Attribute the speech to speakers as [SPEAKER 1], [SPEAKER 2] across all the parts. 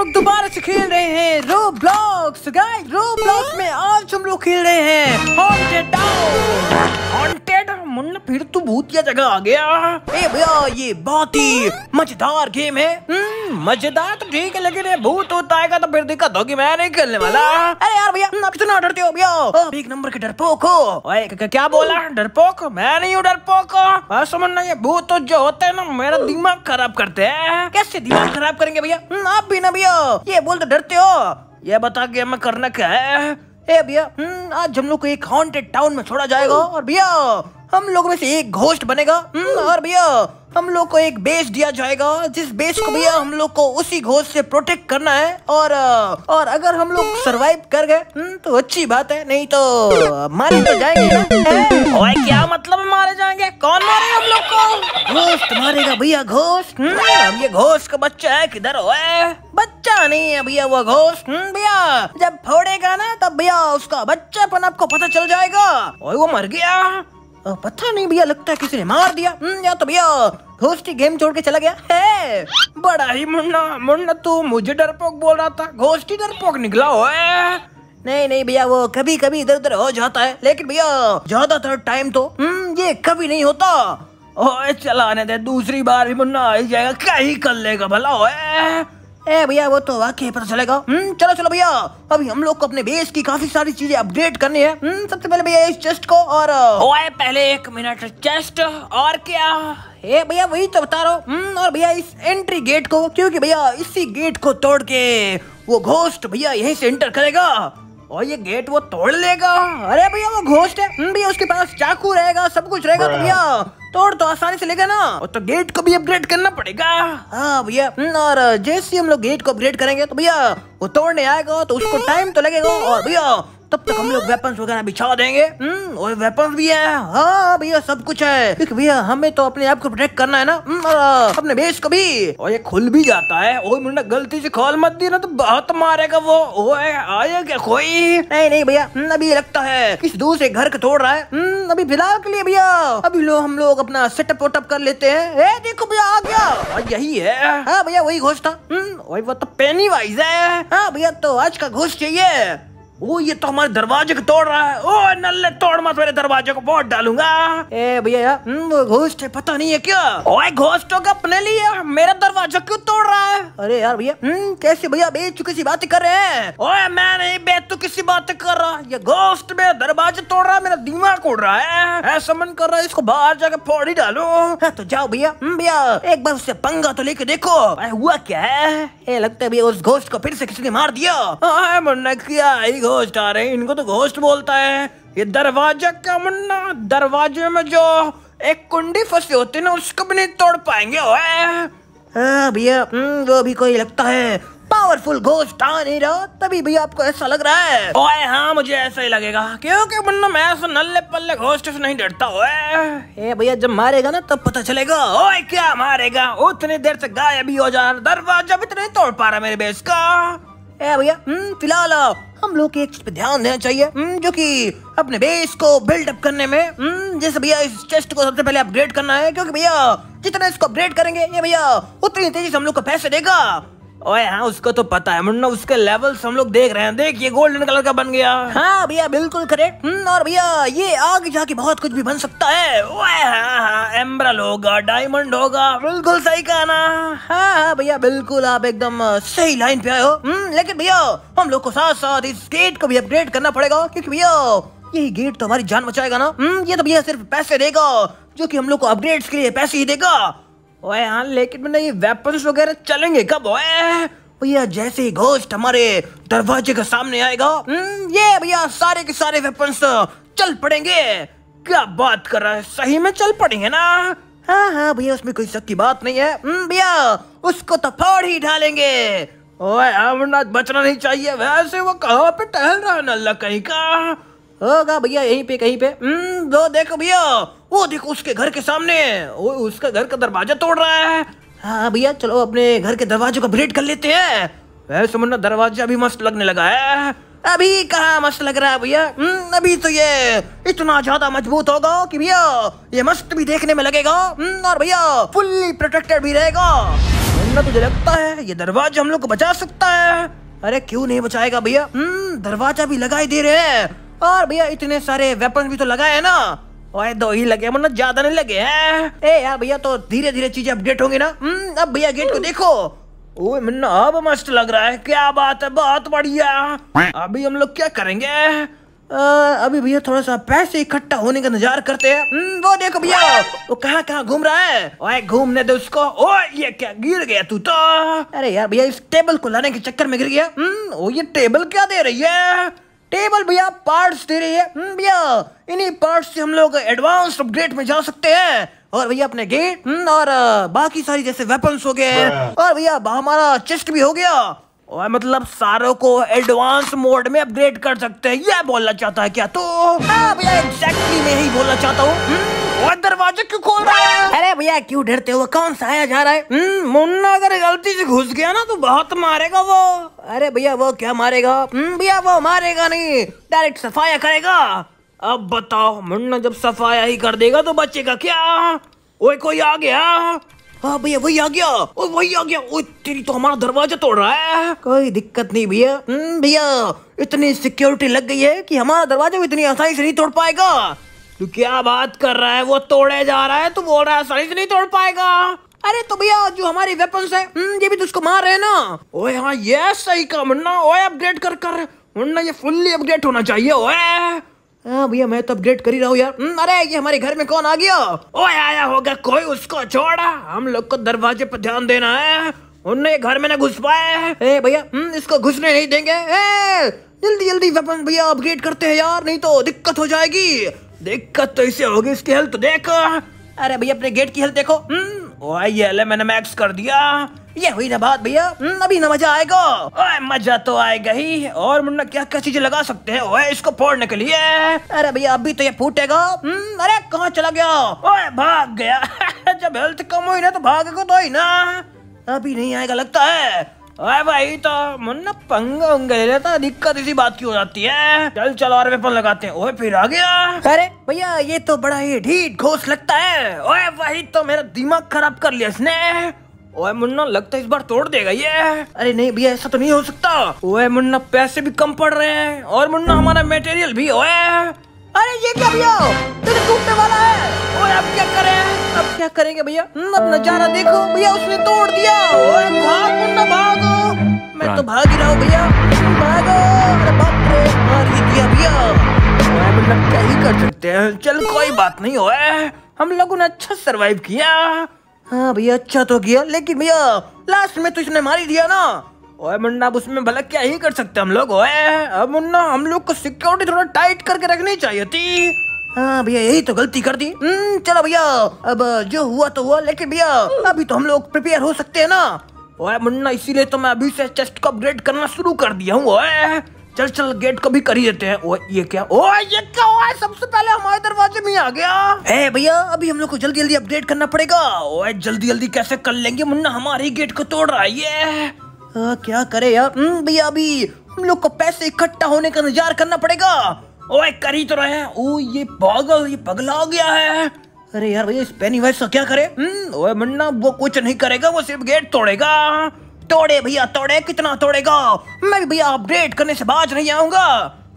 [SPEAKER 1] लोग दोबारा से खेल रहे हैं। Roblox guys Roblox में आज हम लोग खेल रहे हैं। हॉन्टेड टाउन मुन्ना फिर तू भूतिया जगह आ गया। ए भैया ये बहुत ही मज़ेदार गेम है। हम्म, मज़ेदार तो ठीक है लेकिन ये भूत होता आएगा तो फिर दिक्कत होगी मैं नहीं खेलने वाला। अरे यार भैया आप कितना डरते हो भैया? एक नंबर के डरपोक हो। क्या बोला? डरपोक? मैं नहीं हूँ डरपोक। हाँ, समझना ये भूत तो जो होते हैं ना मेरा दिमाग खराब करते हैं। कैसे दिमाग खराब करेंगे भैया? हम्म, आप भी ना भैया। ये बोल तो डरते हो। ये बता के हमें करना क्या है? ए भैया हम्म, आज हम लोग को एक हॉन्टेड टाउन में छोड़ा जाएगा। और भैया हम लोग में से एक घोस्ट बनेगा। हम्म, और भैया हम लोग को एक बेस दिया जाएगा। जिस बेस को भैया हम लोग को उसी घोष से प्रोटेक्ट करना है। और और अगर हम लोग सरवाइव कर गए हम्म, तो अच्छी बात है। नहीं तो मारे तो जाएँगे ना। ओए क्या मतलब मारे जाएँगे? कौन मारे हम लोग को? घोस्ट मारेगा भैया घोस्ट हम्म, अब ये घोस्ट का बच्चा है किधर ओए? बच्चा नहीं है भैया वो हम्म, भैया जब फोड़ेगा ना तब भैया उसका बच्चापन आपको पता चल जाएगा। वो मर गया। पता नहीं भैया लगता है किसी ने मार दिया। हम्म, या तो भैया घोस्टी गेम छोड़ के चला गया? है। बड़ा ही मुन्ना मुन्ना तू मुझे डरपोक बोल रहा था। घोस्टी डरपोक निकला हो नहीं नहीं भैया वो कभी कभी इधर उधर हो जाता है। लेकिन भैया ज़्यादातर टाइम तो हम्म, ये कभी नहीं होता। ओए चलाने दे दूसरी बार भी मुन्ना आ जाएगा क्या ही कर लेगा भला ओए। ए भैया वो तो वाकई पता चलेगा हम्म चलो चलो भैया अभी हम लोग को अपने बेस की काफ़ी सारी चीज़ें अपडेट करनी है। हम्म सबसे पहले भैया इस चेस्ट को और ओए पहले एक मिनट चेस्ट और क्या? ए भैया वही तो बता रहा हूँ। हम्म, और भैया इस एंट्री गेट को क्योंकि भैया इसी गेट को तोड़ के वो घोस्ट भैया यहीं से एंटर करेगा। और ये गेट वो तोड़ लेगा। अरे भैया वो घोस्ट है। हम्म, भैया उसके पास चाकू रहेगा सब कुछ रहेगा तो भैया तोड़ तो आसानी से लेगा ना। और तो गेट को भी अपग्रेड करना पड़ेगा। हाँ भैया हम्म, और जैसे हम लोग गेट को अपग्रेड करेंगे तो भैया वो तोड़ने आएगा तो उसको टाइम तो लगेगा। और भैया तब तक हम लोग वेपन्स वगैरह बिछा देंगे। हम्म, और वेपन्स भी है। हाँ भैया सब कुछ है। भैया हमें तो अपने आप को प्रोटेक्ट करना है ना। हम्म, अपने बेस को भी। और ये खुल भी जाता है। ओए मुन्ना गलती से खोल मत दी ना तो बहुत मारेगा वो। ओए आया क्या कोई? नहीं नहीं भैया हम्म, अभी लगता है। किसी दूसरे घर को तोड़ रहा है। अभी फ़िलहाल के लिए भैया। अभी लोग हम लोग अपना सेटअप वोटअप कर लेते हैं। ए देखो भैया आ गया। यही है। हाँ भैया वही घोष था वही वो तो पेनी वाइज है। हाँ भैया तो आज का घोष चाहिए। ओ ये तो हमारे दरवाजे को तोड़ रहा है। ओ नल्ले तोड़ मत मेरे दरवाजे को बहुत डालूँगा। ए भैया हम्म, वो घोस्ट है पता नहीं है क्या? ओए घोस्टों का अपने लिए। मेरा दरवाज़ा क्यों तोड़ रहा है? अरे यार भैया हम्म, कैसे भैया बेचुकी सी बातें कर रहे हैं? ओए मैं नहीं बेचुकी सी बातें कर रहा। ये घोस्ट मेरा दरवाज़ा तोड़ रहा है मेरा दिमाग उड़ रहा है। ऐसा मन कर रहा है इसको बाहर जाके फोड़ ही डालू। हाँ, तो जाओ भैया हम्म, भैया एक बार उससे पंगा तो लेके देखो। अरे हुआ क्या है? ये लगता है भैया उस घोस्ट को फिर से किसी ने मार दिया। मुन्ना क्या घोस्ट आ रहे हैं इनको तो घोस्ट बोलता है। ये दरवाज़ा क्या मुन्ना दरवाजे में जो एक कुंडी फंसी होती है ना उसको भी नहीं तोड़ पाएँगे हाँ भैया हम्म, वो भी कोई लगता है। पावरफुल घोस्ट आ नहीं रहा तभी भैया आपको ऐसा लग रहा है। ओए हाँ मुझे ऐसा ही लगेगा। क्योंकि मुन्ना मैं ऐसा नल्ले पल्ले घोस्ट से नहीं डरता ओए। ए भैया जब मारेगा ना तब पता चलेगा। ओए क्या मारेगा? उतनी देर से गायब ही हो जा रहा दरवाज़ा भी तो नहीं तोड़ पा रहा मेरे बेस का। ए भैया हम्म, फ़िलहाल हम लोग एक चीज़ पे ध्यान देना चाहिए। हम्म, जो कि अपने बेस को बिल्डअप करने में हम्म, जैसे भैया इस चेस्ट को सबसे पहले अपग्रेड करना है क्योंकि भैया जितना इसको अपग्रेड करेंगे ये भैया उतनी तेज़ी से हम लोग को पैसे देगा। ओए हाँ उसको तो पता है मुन्ना उसके लेवल्स हम लोग देख रहे हैं। देखिए गोल्डन कलर का बन गया। हाँ भैया बिल्कुल करेक्ट और भैया ये आगे जाके बहुत कुछ भी बन सकता है। ओए हाँ हाँ एम्ब्रल होगा डायमंड होगा। बिल्कुल सही कहा ना। हाँ हाँ भैया बिल्कुल आप एकदम सही लाइन पे आए हो। हम्म, लेकिन भैया हम लोग को साथ साथ इस गेट को भी अपग्रेड करना पड़ेगा क्योंकि भैया यही गेट तो हमारी जान बचाएगा ना। हम्म, ये तो भैया सिर्फ़ पैसे देगा जो कि हम लोग को अपग्रेड्स के लिए पैसे ही देगा। ओए हाँ लेकिन मैंने ये वेपन्स वगैरह चलेंगे कब? ओए भैया जैसे ही घोस्ट हमारे दरवाजे के सामने आएगा हम्म, ये भैया सारे के सारे वेपन्स चल पड़ेंगे। क्या बात कर रहा है? सही में चल पड़ेंगे ना? हाँ हाँ भैया उसमें कोई शक की बात नहीं है। हम्म, भैया उसको तो फोड़ ही डालेंगे। ओए अमरनाथ बचना नहीं चाहिए। वैसे वो कहाँ पे टहल रहा है नल्ला कहीं का? होगा भैया यहीं पे कहीं पे। हम्म दो देखो भैया। वो देखो उसके घर के सामने वो उसका घर का दरवाज़ा तोड़ रहा है। हाँ भैया चलो अपने घर के दरवाजे को ब्रेड कर लेते हैं। वैसे मुन्ना दरवाज़ा भी मस्त लगने लगा है। अभी कहा मस्त लग रहा है भैया? हम्म, अभी तो ये इतना ज़्यादा मज़बूत होगा कि भैया ये मस्त भी देखने में लगेगा। हम्म, और भैया फुल्ली प्रोटेक्टेड भी रहेगा। मुन्ना तुझे लगता है ये दरवाज़ा हम लोग को बचा सकता है? अरे क्यों नहीं बचाएगा भैया? हम्म दरवाज़ा भी लगाई दे रहे हैं। और भैया इतने सारे वेपन भी तो लगाए है ना। ओए दो ही लगे मुन्ना ज़्यादा नहीं लगे हैं। ए यार भैया तो धीरे धीरे चीज़ें अपडेट होंगी ना? हम्म अब भैया गेट को देखो। ओए मुन्ना अब मस्त लग रहा है। क्या बात है बहुत बढ़िया। अभी हम लोग क्या करेंगे? अ, अभी भैया थोड़ा सा पैसे इकट्ठा होने का नजार करते हैं। हम्म, वो देखो भैया वो कहाँ कहाँ घूम रहा है? ओए घूमने दे उसको। ओए ये क्या गिर गया तू तो? अरे यार भैया इस टेबल को लाने के चक्कर में गिर गया। हम्म, ओ ये टेबल क्या दे रही है? टेबल भैया पार्ट्स दे रही है। हम्म, भैया इन्हीं पार्ट्स से हम लोग एडवांस अपग्रेड में जा सकते हैं। और भैया अपने गेट हम्म, और बाकी सारी जैसे वेपन्स हो गए और भैया हमारा चेस्ट भी हो गया। और मतलब सारों को एडवांस मोड में अपग्रेड कर सकते हैं। ये बोलना चाहता है क्या तो? हाँ भैया एग्जैक्टली मैं यही बोलना चाहता हूँ। हम्म, और दरवाज़ा क्यों खोल रहा है? अरे भैया क्यों डरते हो? कौन सा आया जा रहा है? हम्म, मुन्ना अगर गलती से घुस गया ना तो बहुत मारेगा वो। अरे भैया वो क्या मारेगा? हम्म, भैया वो मारेगा नहीं। डायरेक्ट सफाया करेगा। अब बताओ मुन्ना जब सफाया ही कर देगा तो बचेगा क्या? ओए कोई आ गया? हाँ भैया वही आ गया। ओ वही आ गया। ओ तेरी तो हमारा दरवाज़ा तोड़ रहा है। कोई दिक्कत नहीं भैया। हम्म, भैया इतनी सिक्योरिटी लग गई है कि हमारा दरवाज़ा इतनी आसानी से नहीं तोड़ पाएगा। तू क्या बात कर रहा है? वो तोड़े जा रहा है तू बोल रहा है आसानी से नहीं तोड़ पाएगा। अरे तो भैया जो हमारी वेपन्स है ये भी तो उसको मार रहे ना। ओए हाँ ये सही का मुन्ना। ओए अपग्रेड कर कर। मुन्ना ये फुल्ली अपग्रेड होना चाहिए ओए। हाँ भैया मैं तो अपग्रेड कर ही रहा हूँ यार। हम्म, अरे ये हमारे घर में कौन आ गया? ओए आया होगा कोई उसको छोड़ा। हम लोग को दरवाजे पर ध्यान देना है। उन्हें घर में ना घुस पाए। ए भैया हम्म, इसको घुसने नहीं देंगे। ए जल्दी जल्दी वेपन भैया अपग्रेड करते हैं यार नहीं तो दिक्कत हो जाएगी। दिक्कत तो इसे होगी इसकी हेल्थ देख। अरे भैया अपने गेट की हेल्थ देखो। हम्म, ओए ये मैंने मैक्स कर दिया। ये हुई ना बात भैया। हम्म, अभी ना मज़ा आएगा। ओए मज़ा तो आएगा ही। और मुन्ना क्या क्या चीज़ें लगा सकते हैं? ओए इसको फोड़ने के लिए। अरे भैया अभी तो ये फूटेगा। हम्म, अरे कहाँ चला गया? ओए भाग गया। जब हेल्थ कम हुई ना तो भागेगा तो ही ना। अभी नहीं आएगा लगता है। ओए भाई तो। मुन्ना पंगा उंगा ले लेता। दिक्कत इसी बात की हो जाती है। चल चल और वेपन लगाते हैं। ओए फिर आ गया। अरे भैया ये तो बड़ा ही ढीठ घोष लगता है। ओए वही तो मेरा दिमाग खराब कर लिया इसने। ओए मुन्ना लगता है इस बार तोड़ देगा ये। अरे नहीं भैया ऐसा तो नहीं हो सकता। ओए मुन्ना पैसे भी कम पड़ रहे हैं। और मुन्ना हमारा मटेरियल भी ओए। अरे ये क्या भैया? तेरे टूटने वाला है। ओए अब क्या करें? अब क्या करेंगे भैया? हम्म, अब नज़ारा देखो। भैया उसने तोड़ दिया। ओए भाग मुन्ना भागो। मैं तो भाग। ही रहा हूँ भैया। भागो। अरे बाप रे मार ही दिया भैया। ओए मुन्ना क्या ही कर सकते हैं? चल कोई बात नहीं ओए। हम लोगों ने अच्छा सरवाइव किया। हाँ भैया अच्छा तो किया लेकिन भैया लास्ट में तो इसने मार दिया ना। ओए मुन्ना अब उसमें भला क्या ही कर सकते हम लोग ओए। अब मुन्ना हम लोग को सिक्योरिटी थोड़ा टाइट करके रखनी चाहिए थी। हाँ भैया यही तो गलती कर दी। हम्म, चलो भैया अब जो हुआ तो हुआ लेकिन भैया अभी तो हम लोग प्रिपेयर हो सकते हैं ना। ओए मुन्ना इसीलिए तो मैं अभी से चेस्ट को अपग्रेड करना शुरू कर दिया हूँ ओए। चल चल गेट को भी कर ही देते हैं। ओए ये क्या? ओए ये क्या हुआ? है सबसे पहले हमारे दरवाजे में आ गया। ए भैया अभी हम लोग को जल्दी जल्दी अपडेट करना पड़ेगा। ओए जल्दी जल्दी कैसे कर लेंगे? मुन्ना हमारे गेट को तोड़ रहा है ये। आ, क्या करे यार? हम्म, भैया अभी हम लोग को पैसे इकट्ठा होने का इंतज़ार करना पड़ेगा। ओए कर ही तो रहे हैं। ओ ये पागल ये पगला हो गया है। अरे यार भैया इस पेनी वाइस क्या करे? हम्म, ओए मुन्ना वो कुछ नहीं करेगा वो सिर्फ़ गेट तोड़ेगा। तोड़े भैया, तोड़े? कितना तोड़ेगा? मैं भी भैया अपग्रेड करने से बाज नहीं आऊँगा।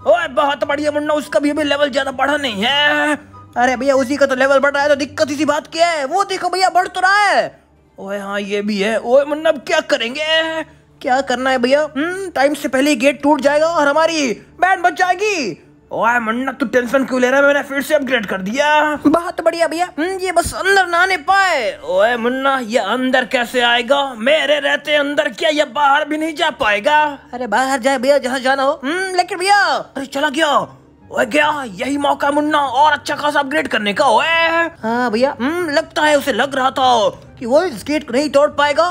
[SPEAKER 1] ओए, बहुत बढ़िया मुन्ना, उसका भी अभी लेवल ज़्यादा बढ़ा नहीं है। अरे भैया, उसी का तो लेवल बढ़ रहा है तो दिक्कत इसी बात की है। वो देखो भैया, बढ़ तो रहा है। ओए हाँ ये भी है। ओए, मुन्ना, अब क्या करेंगे? क्या करना है भैया? हम्म टाइम से पहले गेट टूट जाएगा और हमारी बैंड बच जाएगी। ओए मुन्ना तू टेंशन क्यों ले रहा है? मैंने फिर से अपग्रेड कर दिया। बहुत बढ़िया भैया। हम्म, ये बस अंदर ना आने पाए ओए मुन्ना ये अंदर कैसे आएगा? मेरे रहते अंदर क्या ये बाहर भी नहीं जा पाएगा? अरे बाहर जाए भैया जहाँ जाना हो। हम्म, लेकिन भैया अरे चला गया। ओए गया यही मौका मुन्ना और अच्छा खासा अपग्रेड करने का ओए। हाँ भैया। हम्म, लगता है उसे लग रहा था कि वो इस गेट को नहीं तोड़ पाएगा।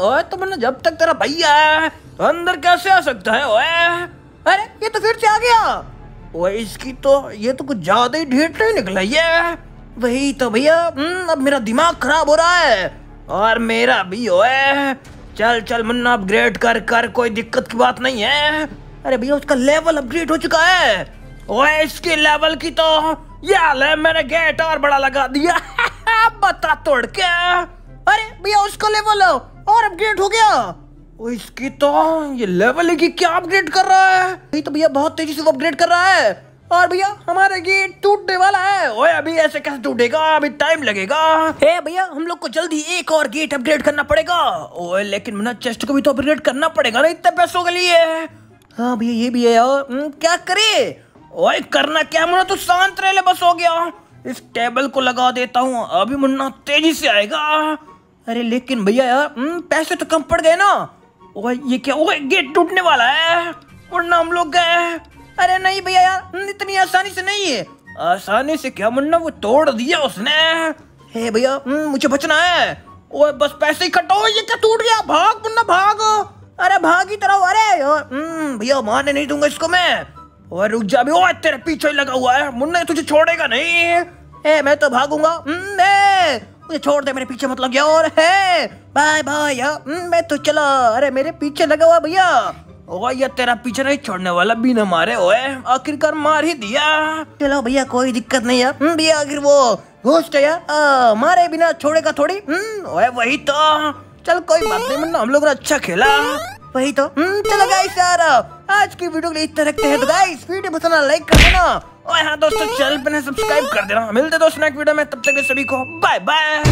[SPEAKER 1] ओए तो मुन्ना जब तक तेरा भैया है अंदर कैसे आ सकता है ओए? अरे ये तो फिर से आ गया। इसकी तो ये तो कुछ ज़्यादा ही ढेर नहीं निकला ये। वही तो भैया हम्म, अब मेरा दिमाग खराब हो रहा है। और मेरा भी ओए। चल चल मुन्ना अपग्रेड कर कर कोई दिक्कत की बात नहीं है। अरे भैया उसका लेवल अपग्रेड हो चुका है। ओए इसके लेवल की तो ये ले मैंने गेट और बड़ा लगा दिया। बता तोड़ के। अरे भैया उसका लेवल और अपग्रेड हो गया। ओ इसकी तो ये लेवल कि क्या अपग्रेड कर रहा है? ये तो भैया बहुत तेज़ी से अपग्रेड कर रहा है। और भैया हमारा गेट टूटने वाला है। ओए अभी ऐसे कैसे टूटेगा? अभी टाइम लगेगा। हे भैया हम लोग को जल्दी एक और गेट अपग्रेड करना पड़ेगा। ओए लेकिन मुन्ना चेस्ट को भी तो अपग्रेड करना पड़ेगा ना इतने पैसों के लिए। हाँ भैया ये भी है। यार हम्म, क्या करे? ओए करना क्या मुन्ना तू शांत रह ले बस हो गया। इस टेबल को लगा देता हूँ। अभी मुन्ना तेज़ी से आएगा। अरे लेकिन भैया यार हम्म, पैसे तो कम पड़ गए ना। ये क्या? ओए, गेट टूटने वाला है। मुन्ना हम लोग गए अरे नहीं भैया यार इतनी आसानी से नहीं है। आसानी से क्या मुन्ना, वो तोड़ दिया उसने। हे भैया मुझे बचना है। ओए, बस पैसे इकट्ठा ये क्या टूट गया? भाग मुन्ना, भाग। अरे, भाग ही तरह, अरे। भैया, मारने नहीं दूँगा इसको मैं। और रुक जा भी। ओए, तेरे पीछे लगा हुआ है। मुन्ना तुझे छोड़ेगा नहीं। ए मैं तो भागूँगा। मुझे छोड़ दे मेरे पीछे मत लग गया और है बाय बाय यार हम्म, मैं तो चला। अरे मेरे पीछे लगा हुआ भैया। ओए ये तेरा पीछे नहीं छोड़ने वाला बिना मारे ओए आखिरकार मार ही दिया। चलो भैया कोई दिक्कत नहीं है। हम्म, भैया आखिर वो घोस्ट है यार मारे बिना छोड़ेगा थोड़ी। हम्म, ओए वही तो। चल कोई बात नहीं मुन्ना हम लोग ने अच्छा खेला। वही तो। चलो गाइस यार आज की वीडियो के लिए इतना रखते हैं। तो गाइस वीडियो पसंद लाइक कर देना। और हाँ दोस्तों, चैनल पर सब्सक्राइब कर देना। मिलते दोस्तों नेक्स्ट वीडियो में, तब तक के सभी को बाय बाय।